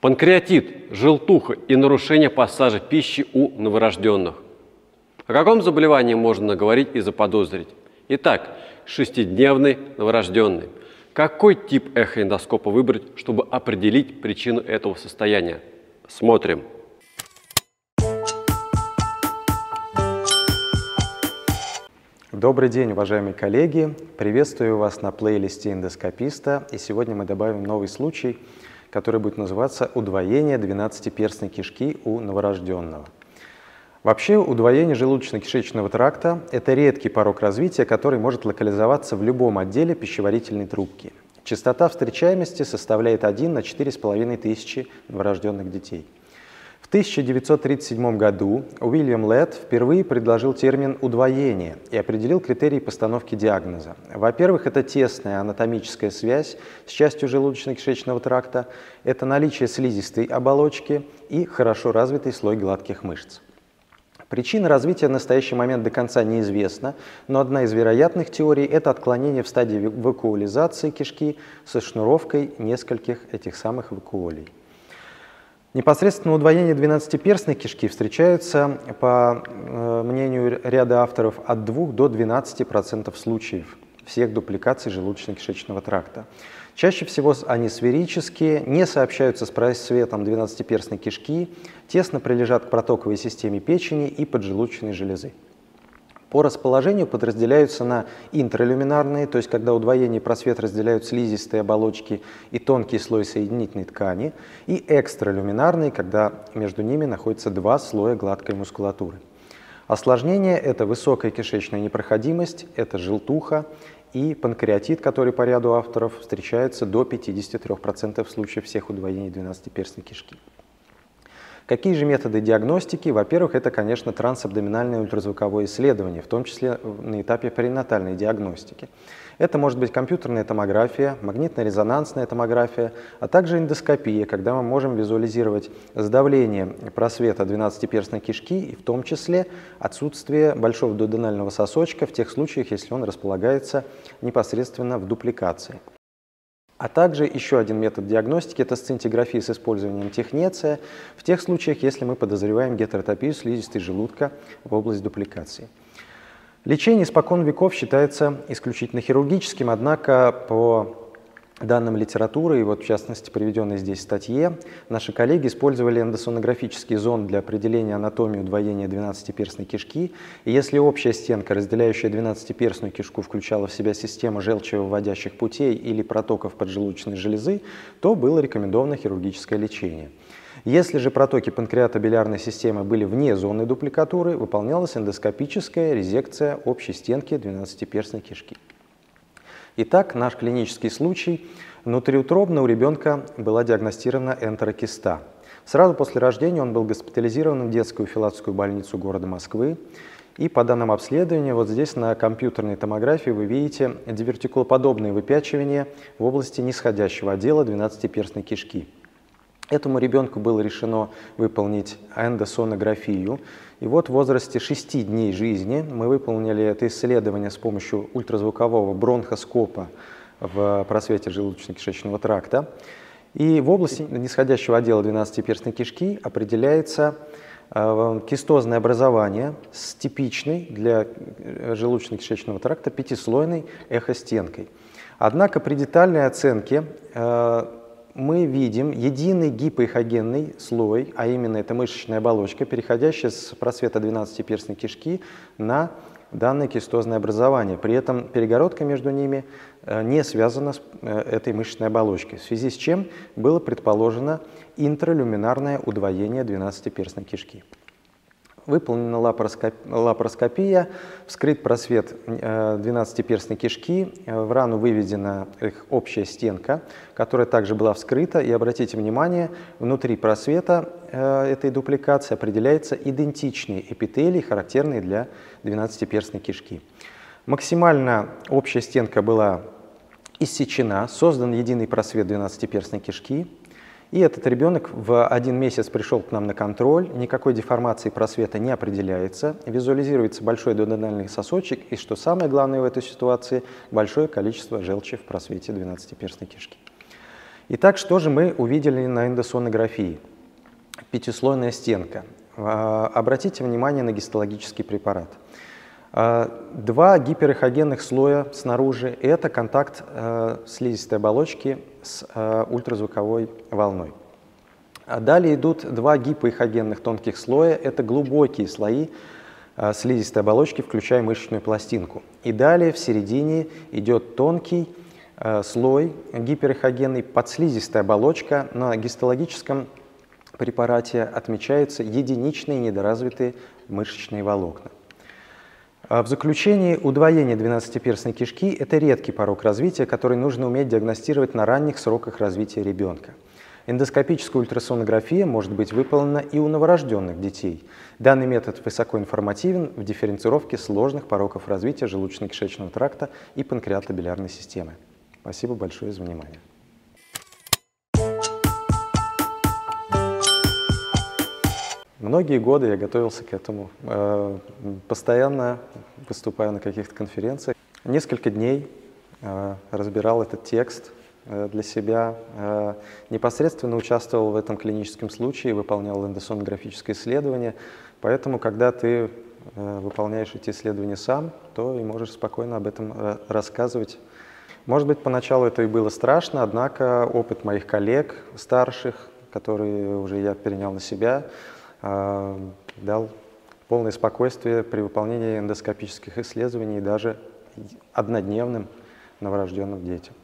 Панкреатит, желтуха и нарушение пассажа пищи у новорожденных. О каком заболевании можно говорить и заподозрить? Итак, шестидневный новорожденный. Какой тип эхоэндоскопа выбрать, чтобы определить причину этого состояния? Смотрим. Добрый день, уважаемые коллеги! Приветствую вас на плейлисте эндоскописта. И сегодня мы добавим новый случай, который будет называться «Удвоение двенадцатиперстной кишки у новорожденного». Вообще, удвоение желудочно-кишечного тракта – это редкий порог развития, который может локализоваться в любом отделе пищеварительной трубки. Частота встречаемости составляет 1 на 4,5 тысячи новорожденных детей – 1937 году Уильям Летт впервые предложил термин «удвоение» и определил критерии постановки диагноза. Во-первых, это тесная анатомическая связь с частью желудочно-кишечного тракта, это наличие слизистой оболочки и хорошо развитый слой гладких мышц. Причина развития в настоящий момент до конца неизвестна, но одна из вероятных теорий – это отклонение в стадии вакуализации кишки со шнуровкой нескольких этих самых вакуолей. Непосредственно удвоение двенадцатиперстной кишки встречаются, по э, мнению ряда авторов, от 2 до 12% случаев всех дупликаций желудочно-кишечного тракта. Чаще всего они сферические, не сообщаются с просветом двенадцатиперстной кишки, тесно прилежат к протоковой системе печени и поджелудочной железы. По расположению подразделяются на интралюминарные, то есть когда удвоение и просвет разделяют слизистые оболочки и тонкий слой соединительной ткани, и экстралюминарные, когда между ними находятся два слоя гладкой мускулатуры. Осложнение – это высокая кишечная непроходимость, это желтуха и панкреатит, который по ряду авторов встречается до 53% в случае всех удвоений двенадцатиперстной кишки. Какие же методы диагностики? Во-первых, это, конечно, трансабдоминальное ультразвуковое исследование, в том числе на этапе перинатальной диагностики. Это может быть компьютерная томография, магнитно-резонансная томография, а также эндоскопия, когда мы можем визуализировать сдавление просвета 12-перстной кишки и в том числе отсутствие большого дуоденального сосочка в тех случаях, если он располагается непосредственно в дупликации. А также еще один метод диагностики – это сцинтиграфия с использованием технеция в тех случаях, если мы подозреваем гетеротопию слизистой желудка в область дупликации. Лечение испокон веков считается исключительно хирургическим, однако по данным литературы, и вот в частности приведенной здесь статье, наши коллеги использовали эндосонографический зонд для определения анатомии удвоения двенадцатиперстной кишки. И если общая стенка, разделяющая двенадцатиперстную кишку, включала в себя систему желчевыводящих путей или протоков поджелудочной железы, то было рекомендовано хирургическое лечение. Если же протоки панкреатобилярной системы были вне зоны дупликатуры, выполнялась эндоскопическая резекция общей стенки двенадцатиперстной кишки. Итак, наш клинический случай. Внутриутробно у ребенка была диагностирована энтерокиста. Сразу после рождения он был госпитализирован в детскую филатскую больницу города Москвы. И по данным обследования, вот здесь на компьютерной томографии вы видите дивертикулоподобные выпячивания в области нисходящего отдела 12-перстной кишки. Этому ребенку было решено выполнить эндосонографию. И вот в возрасте 6 дней жизни мы выполнили это исследование с помощью ультразвукового бронхоскопа в просвете желудочно-кишечного тракта. И в области нисходящего отдела 12-перстной кишки определяется э, кистозное образование с типичной для э, желудочно-кишечного тракта пятислойной эхостенкой. Однако при детальной оценке э, мы видим единый гипоэхогенный слой, а именно это мышечная оболочка, переходящая с просвета 12-перстной кишки на данное кистозное образование. При этом перегородка между ними э, не связана с э, этой мышечной оболочкой, в связи с чем было предположено интралюминарное удвоение 12-перстной кишки. Выполнена лапароскопия, вскрыт просвет 12-перстной э, кишки, э, в рану выведена их общая стенка, которая также была вскрыта. И обратите внимание, внутри просвета э, этой дупликации определяется идентичный эпителий, характерный для 12-перстной кишки. Максимально общая стенка была иссечена, создан единый просвет 12-перстной кишки, и этот ребенок в один месяц пришел к нам на контроль, никакой деформации просвета не определяется, визуализируется большой дуоденальный сосочек, и, что самое главное в этой ситуации, большое количество желчи в просвете 12-перстной кишки. Итак, что же мы увидели на эндосонографии? Пятислойная стенка. А, обратите внимание на гистологический препарат. А, два гиперэхогенных слоя снаружи – это контакт а, слизистой оболочки с ультразвуковой волной. Далее идут два гипоэхогенных тонких слоя – это глубокие слои слизистой оболочки, включая мышечную пластинку. И далее в середине идет тонкий слой гиперэхогенный подслизистая оболочка на гистологическом препарате отмечаются единичные недоразвитые мышечные волокна. А в заключение, удвоение двенадцатиперстной кишки – это редкий порог развития, который нужно уметь диагностировать на ранних сроках развития ребенка. Эндоскопическая ультрасонография может быть выполнена и у новорожденных детей. Данный метод высоко информативен в дифференцировке сложных пороков развития желудочно-кишечного тракта и панкреатобилярной системы. Спасибо большое за внимание. Многие годы я готовился к этому. Э, постоянно выступаю на каких-то конференциях. Несколько дней э, разбирал этот текст э, для себя. Непосредственно участвовал в этом клиническом случае, выполнял эндосонографическое исследование. Поэтому, когда ты выполняешь эти исследования сам, то и можешь спокойно об этом рассказывать. Может быть, поначалу это и было страшно, однако опыт моих коллег старших, которые уже я перенял на себя, дал полное спокойствие при выполнении эндоскопических исследований даже однодневным новорожденным детям.